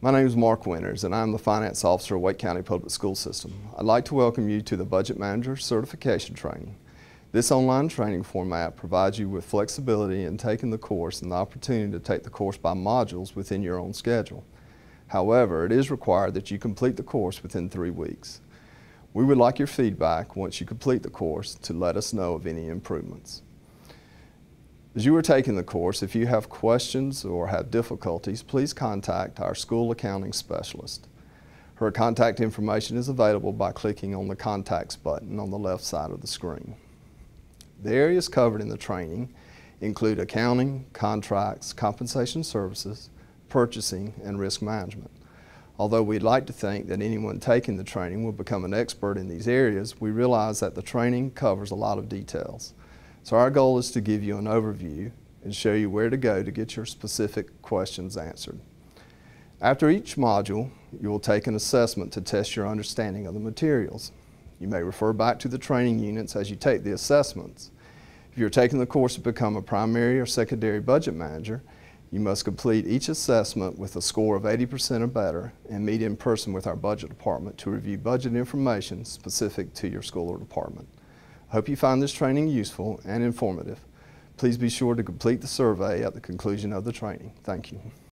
My name is Mark Winters, and I'm the Finance Officer of Wake County Public School System. I'd like to welcome you to the Budget Manager Certification Training. This online training format provides you with flexibility in taking the course and the opportunity to take the course by modules within your own schedule. However, it is required that you complete the course within three weeks. We would like your feedback once you complete the course to let us know of any improvements. As you are taking the course, if you have questions or have difficulties, please contact our school accounting specialist. Her contact information is available by clicking on the Contacts button on the left side of the screen. The areas covered in the training include accounting, contracts, compensation services, purchasing, and risk management. Although we'd like to think that anyone taking the training will become an expert in these areas, we realize that the training covers a lot of details. So our goal is to give you an overview and show you where to go to get your specific questions answered. After each module, you will take an assessment to test your understanding of the materials. You may refer back to the training units as you take the assessments. If you're taking the course to become a primary or secondary budget manager, you must complete each assessment with a score of 80% or better and meet in person with our budget department to review budget information specific to your school or department. Hope you find this training useful and informative. Please be sure to complete the survey at the conclusion of the training. Thank you.